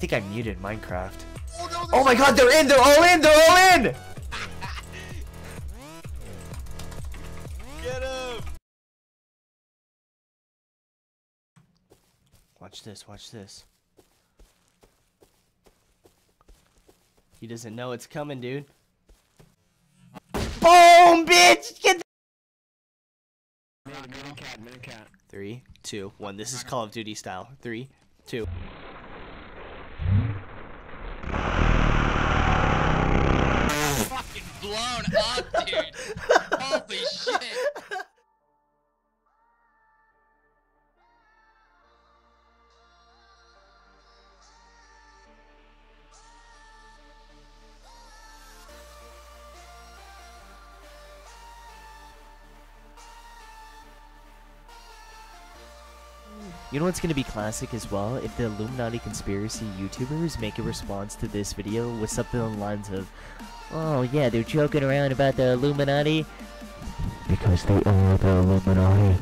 think I muted Minecraft. Oh, no, oh my god, they're in! They're all in! They're all in! Get him! Watch this, watch this. He doesn't know it's coming, dude. Boom, bitch! Get the Three, two, one. This is Call of Duty style. Three, two. You know what's gonna be classic as well? If the Illuminati conspiracy YouTubers make a response to this video with something along the lines of, Oh yeah, they're joking around about the Illuminati. Because they are the Illuminati.